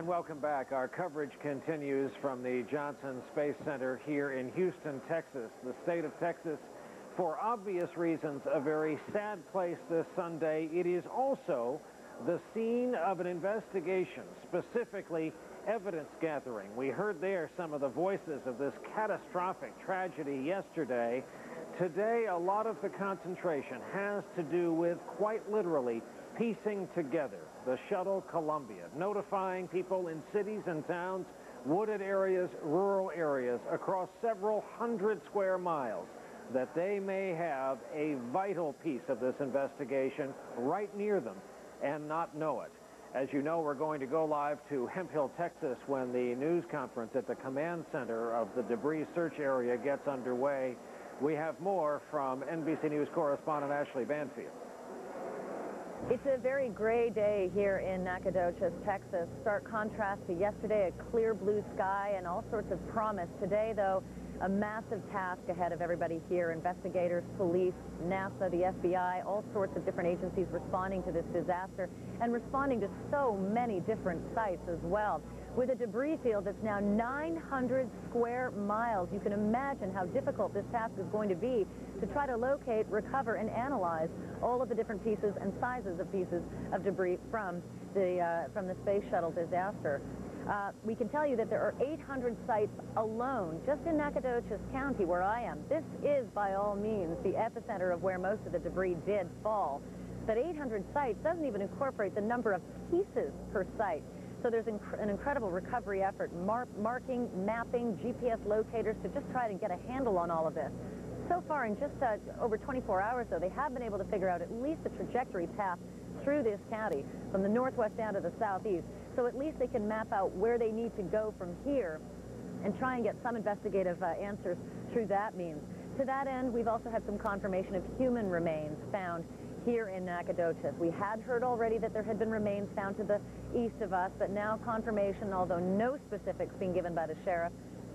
And welcome back. Our coverage continues from the Johnson Space Center here in Houston, Texas. The state of Texas, for obvious reasons, a very sad place this Sunday. It is also the scene of an investigation, specifically evidence gathering. We heard there some of the voices of this catastrophic tragedy yesterday. Today, a lot of the concentration has to do with, quite literally, piecing together the shuttle Columbia, notifying people in cities and towns, wooded areas, rural areas, across several hundred square miles, that they may have a vital piece of this investigation right near them and not know it. As you know, we're going to go live to Hemphill, Texas when the news conference at the command center of the debris search area gets underway. We have more from NBC News correspondent Ashley Banfield. It's a very gray day here in Nacogdoches, Texas. Stark contrast to yesterday, a clear blue sky and all sorts of promise. Today, though, a massive task ahead of everybody here. Investigators, police, NASA, the FBI, all sorts of different agencies responding to this disaster and responding to so many different sites as well. With a debris field that's now 900 square miles, you can imagine how difficult this task is going to be to try to locate, recover, and analyze all of the different pieces and sizes of pieces of debris from the, uh, from the space shuttle disaster. Uh, we can tell you that there are 800 sites alone just in Nacogdoches County where I am. This is by all means the epicenter of where most of the debris did fall. But 800 sites doesn't even incorporate the number of pieces per site. So there's inc an incredible recovery effort, mar marking, mapping, GPS locators to just try to get a handle on all of this. So far, in just uh, over 24 hours, though, they have been able to figure out at least the trajectory path through this county from the northwest down to the southeast. So at least they can map out where they need to go from here and try and get some investigative uh, answers through that means. To that end, we've also had some confirmation of human remains found here in Nacogdoches. We had heard already that there had been remains found to the east of us, but now confirmation, although no specifics being given by the sheriff,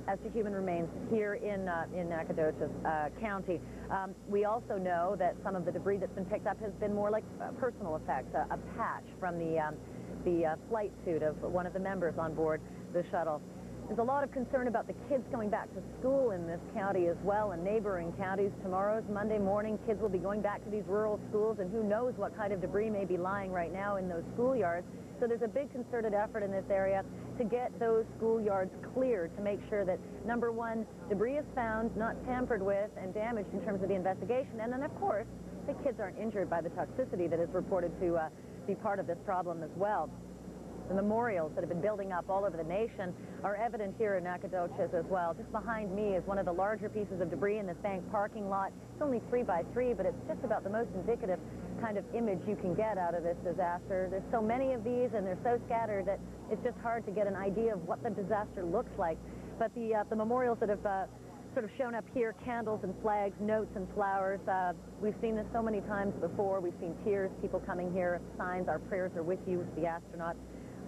as to human remains here in, uh, in Nacogdoches uh, County. Um, we also know that some of the debris that's been picked up has been more like uh, personal effects, a, patch from the, um, the uh, flight suit of one of the members on board the shuttle. There's a lot of concern about the kids going back to school in this county as well and neighboring counties. Tomorrow's Monday morning. Kids will be going back to these rural schools, and who knows what kind of debris may be lying right now in those schoolyards. So there's a big concerted effort in this area to get those schoolyards cleared to make sure that, number one, debris is found, not tampered with, and damaged in terms of the investigation. And then, of course, the kids aren't injured by the toxicity that is reported to uh, be part of this problem as well. The memorials that have been building up all over the nation are evident here in Nacogdoches as well. Just behind me is one of the larger pieces of debris in this bank parking lot. It's only three by three, but it's just about the most indicative kind of image you can get out of this disaster. There's so many of these, and they're so scattered that it's just hard to get an idea of what the disaster looks like. But the, uh, the memorials that have uh, sort of shown up here, candles and flags, notes and flowers. Uh, we've seen this so many times before. We've seen tears, people coming here, signs, our prayers are with you, the astronauts.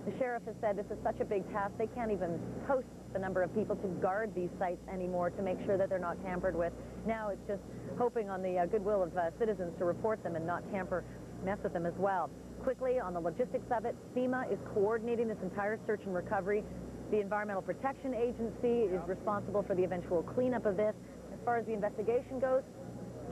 The sheriff has said this is such a big task, they can't even post the number of people to guard these sites anymore to make sure that they're not tampered with. Now it's just hoping on the uh, goodwill of uh, citizens to report them and not tamper, mess with them as well. Quickly, on the logistics of it, FEMA is coordinating this entire search and recovery. The Environmental Protection Agency is responsible for the eventual cleanup of this. As far as the investigation goes,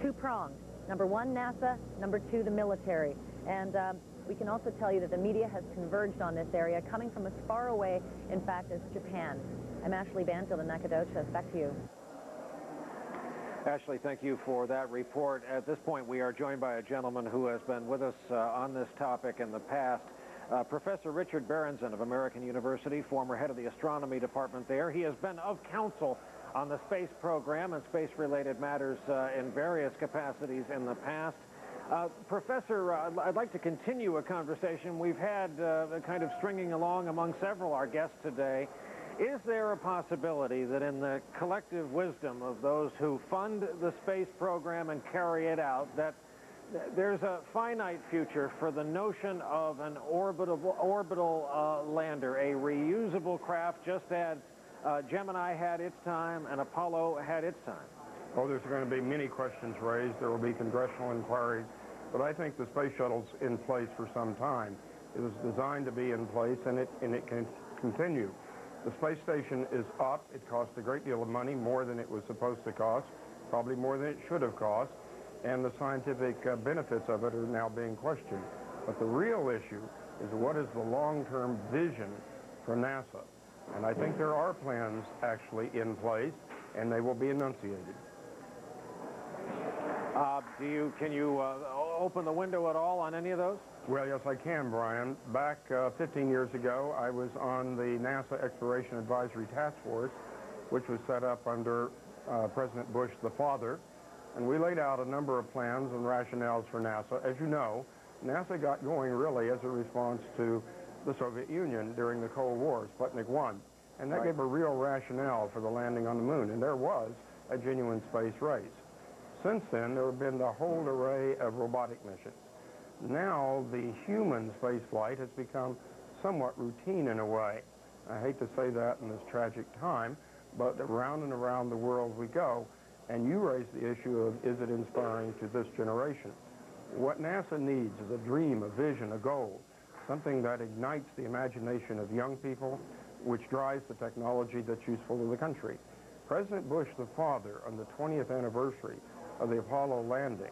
two-pronged. Number one, NASA. Number two, the military. And um, we can also tell you that the media has converged on this area, coming from as far away, in fact, as Japan. I'm Ashley Banfield in Nacogdoches. Back to you. Ashley, thank you for that report. At this point, we are joined by a gentleman who has been with us uh, on this topic in the past. Uh, Professor Richard Berendzen of American University, former head of the astronomy department there. He has been of counsel on the space program and space-related matters uh, in various capacities in the past. Uh, Professor, uh, I'd like to continue a conversation we've had uh, kind of stringing along among several our guests today. Is there a possibility that in the collective wisdom of those who fund the space program and carry it out, that there's a finite future for the notion of an orbital, orbital uh, lander, a reusable craft, just as uh, Gemini had its time and Apollo had its time? Oh, there's going to be many questions raised. There will be congressional inquiries. But I think the space shuttle's in place for some time. It was designed to be in place, and it, and it can continue. The space station is up. It cost a great deal of money, more than it was supposed to cost, probably more than it should have cost, and the scientific uh, benefits of it are now being questioned. But the real issue is what is the long-term vision for NASA? And I think there are plans actually in place, and they will be enunciated. Uh, do you, can you uh, open the window at all on any of those? Well, yes, I can, Brian. Back uh, 15 years ago, I was on the NASA Exploration Advisory Task Force, which was set up under uh, President Bush the father, and we laid out a number of plans and rationales for NASA. As you know, NASA got going really as a response to the Soviet Union during the Cold War, Sputnik 1, and that right. gave a real rationale for the landing on the moon, and there was a genuine space race. Since then, there have been the whole array of robotic missions. Now, the human space flight has become somewhat routine in a way. I hate to say that in this tragic time, but around and around the world we go, and you raise the issue of is it inspiring to this generation? What NASA needs is a dream, a vision, a goal, something that ignites the imagination of young people, which drives the technology that's useful to the country. President Bush, the father, on the 20th anniversary of the Apollo landing,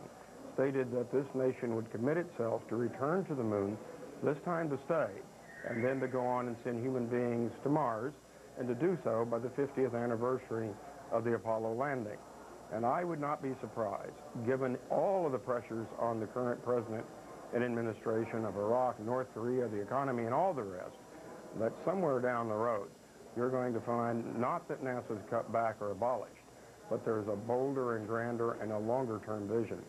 stated that this nation would commit itself to return to the moon, this time to stay, and then to go on and send human beings to Mars, and to do so by the 50th anniversary of the Apollo landing. And I would not be surprised, given all of the pressures on the current president and administration of Iraq, North Korea, the economy, and all the rest, that somewhere down the road, you're going to find not that NASA's cut back or abolished, but there's a bolder and grander and a longer-term vision.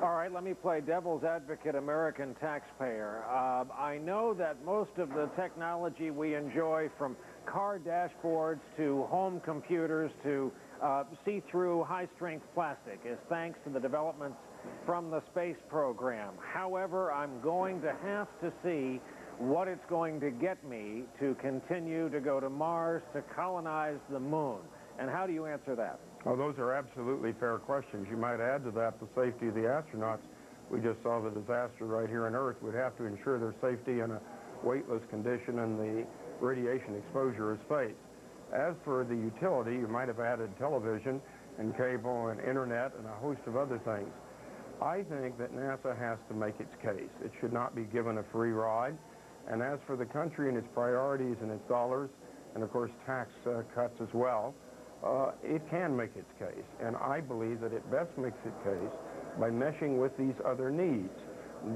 All right, let me play devil's advocate American taxpayer. Uh, I know that most of the technology we enjoy from car dashboards to home computers to uh, see-through high-strength plastic is thanks to the developments from the space program. However, I'm going to have to see what it's going to get me to continue to go to Mars, to colonize the moon. And how do you answer that? Well, those are absolutely fair questions. You might add to that the safety of the astronauts. We just saw the disaster right here on Earth. We'd have to ensure their safety in a weightless condition and the radiation exposure of space. As for the utility, you might have added television and cable and internet and a host of other things. I think that NASA has to make its case. It should not be given a free ride. And as for the country and its priorities and its dollars, and of course tax uh, cuts as well, uh, it can make its case. And I believe that it best makes its case by meshing with these other needs,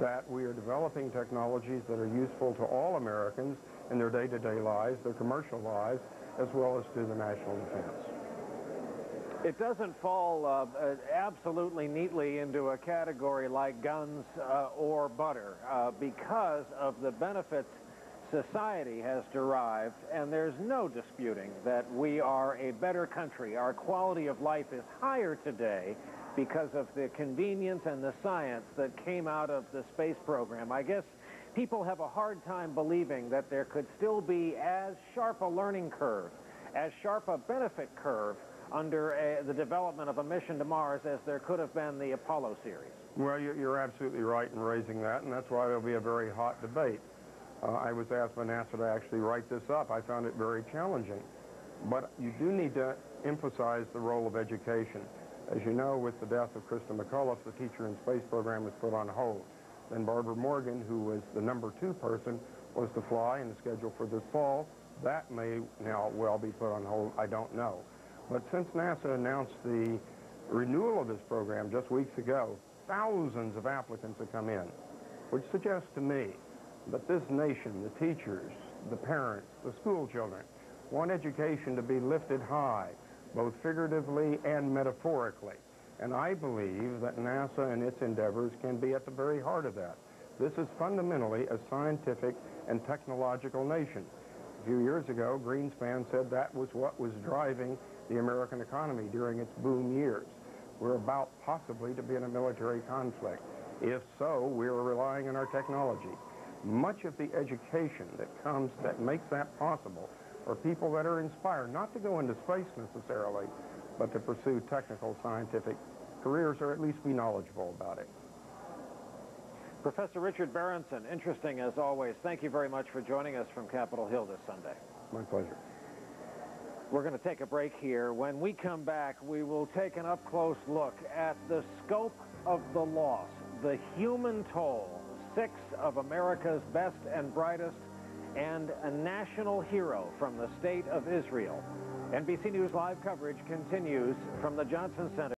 that we are developing technologies that are useful to all Americans in their day-to-day -day lives, their commercial lives, as well as to the national defense. It doesn't fall uh, absolutely neatly into a category like guns uh, or butter uh, because of the benefits society has derived, and there's no disputing that we are a better country. Our quality of life is higher today because of the convenience and the science that came out of the space program. I guess people have a hard time believing that there could still be as sharp a learning curve, as sharp a benefit curve under a, the development of a mission to Mars as there could have been the Apollo series. Well, you're absolutely right in raising that, and that's why there'll be a very hot debate. Uh, I was asked by NASA to actually write this up. I found it very challenging. But you do need to emphasize the role of education. As you know, with the death of Christa McAuliffe, the teacher in space program was put on hold. Then Barbara Morgan, who was the number two person, was to fly in the schedule for this fall. That may now well be put on hold. I don't know. But since NASA announced the renewal of this program just weeks ago, thousands of applicants have come in, which suggests to me but this nation, the teachers, the parents, the school children, want education to be lifted high, both figuratively and metaphorically. And I believe that NASA and its endeavors can be at the very heart of that. This is fundamentally a scientific and technological nation. A few years ago, Greenspan said that was what was driving the American economy during its boom years. We're about possibly to be in a military conflict. If so, we are relying on our technology much of the education that comes that makes that possible are people that are inspired not to go into space necessarily, but to pursue technical scientific careers or at least be knowledgeable about it. Professor Richard Berendzen, interesting as always. Thank you very much for joining us from Capitol Hill this Sunday. My pleasure. We're going to take a break here. When we come back, we will take an up-close look at the scope of the loss, the human toll, six of America's best and brightest, and a national hero from the state of Israel. NBC News live coverage continues from the Johnson Center.